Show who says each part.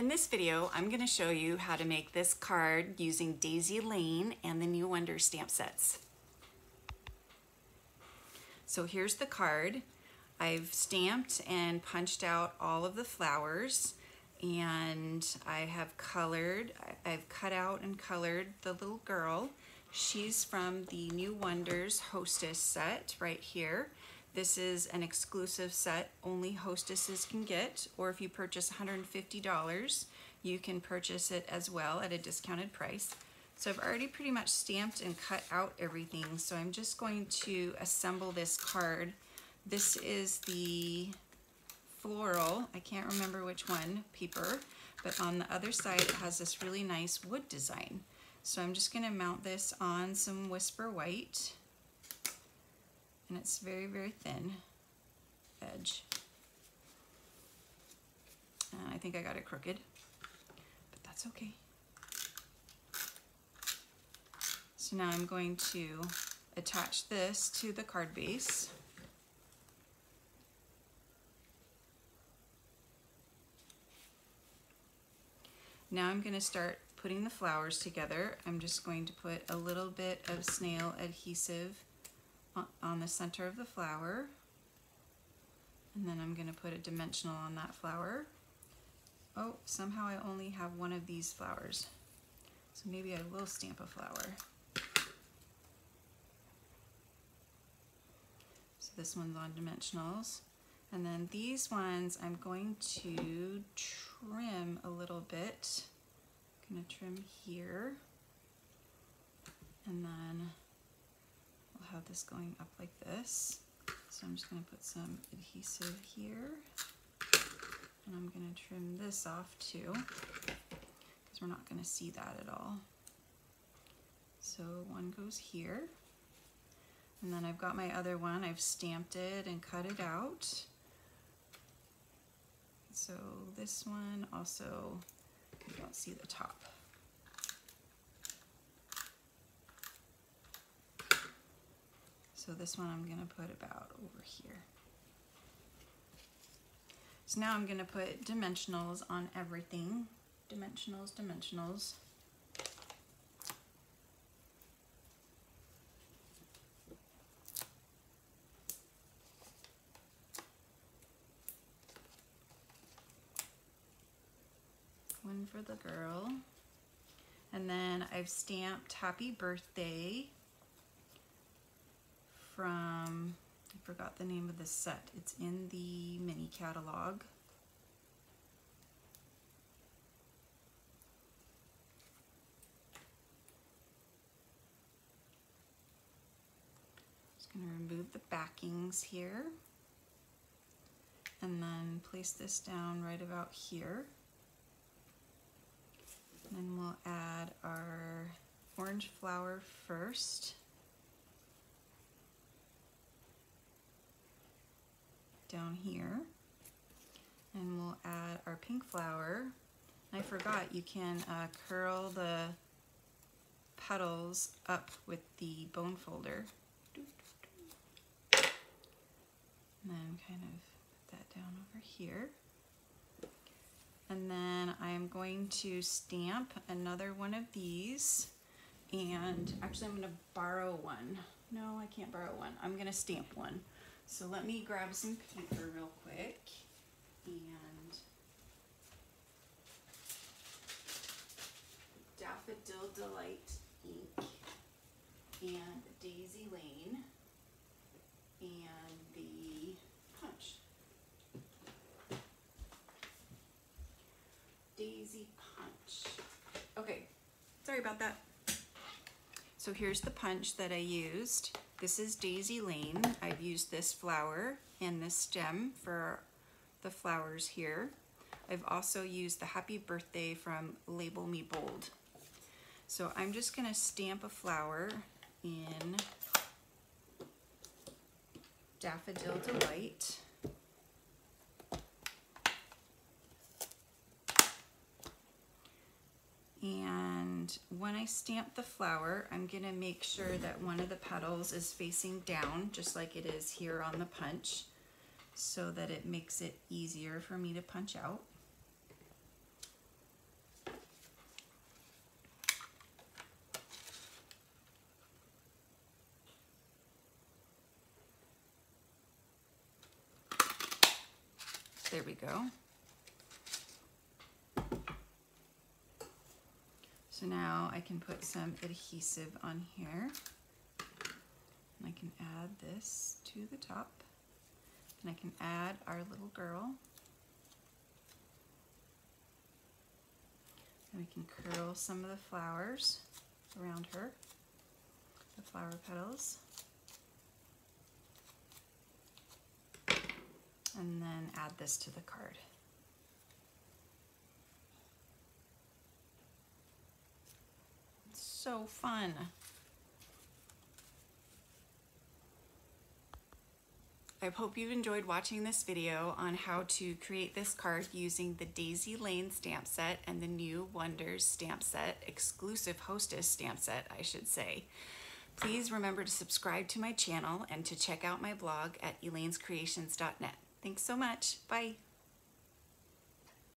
Speaker 1: In this video, I'm going to show you how to make this card using Daisy Lane and the New Wonder stamp sets. So here's the card. I've stamped and punched out all of the flowers and I have colored, I've cut out and colored the little girl. She's from the New Wonders Hostess set right here. This is an exclusive set only hostesses can get, or if you purchase $150, you can purchase it as well at a discounted price. So I've already pretty much stamped and cut out everything, so I'm just going to assemble this card. This is the floral, I can't remember which one, paper, but on the other side it has this really nice wood design. So I'm just gonna mount this on some Whisper White and it's very, very thin edge. And I think I got it crooked, but that's okay. So now I'm going to attach this to the card base. Now I'm going to start putting the flowers together. I'm just going to put a little bit of snail adhesive on the center of the flower. And then I'm going to put a dimensional on that flower. Oh, somehow I only have one of these flowers. So maybe I will stamp a flower. So this one's on dimensionals. And then these ones I'm going to trim a little bit. I'm going to trim here. And then have this going up like this. So I'm just going to put some adhesive here. And I'm going to trim this off too, because we're not going to see that at all. So one goes here. And then I've got my other one. I've stamped it and cut it out. So this one also, you don't see the top. So this one I'm going to put about over here. So now I'm going to put dimensionals on everything. Dimensionals, dimensionals. One for the girl. And then I've stamped happy birthday from, I forgot the name of the set. It's in the mini catalog. Just going to remove the backings here and then place this down right about here. And then we'll add our orange flower first. Down here. And we'll add our pink flower. I forgot you can uh, curl the petals up with the bone folder. And then kind of put that down over here. And then I'm going to stamp another one of these. And actually I'm gonna borrow one. No, I can't borrow one. I'm gonna stamp one. So let me grab some paper real quick and Daffodil Delight ink and Daisy Lane and the punch. Daisy Punch. Okay, sorry about that. So here's the punch that I used. This is Daisy Lane. I've used this flower and this stem for the flowers here. I've also used the Happy Birthday from Label Me Bold. So I'm just gonna stamp a flower in Daffodil Delight. when I stamp the flower, I'm gonna make sure that one of the petals is facing down, just like it is here on the punch, so that it makes it easier for me to punch out. There we go. So now I can put some adhesive on here. And I can add this to the top. And I can add our little girl. And we can curl some of the flowers around her, the flower petals. And then add this to the card. It's so fun. I hope you've enjoyed watching this video on how to create this card using the Daisy Lane stamp set and the new Wonders stamp set, exclusive hostess stamp set, I should say. Please remember to subscribe to my channel and to check out my blog at elainescreations.net. Thanks so much. Bye.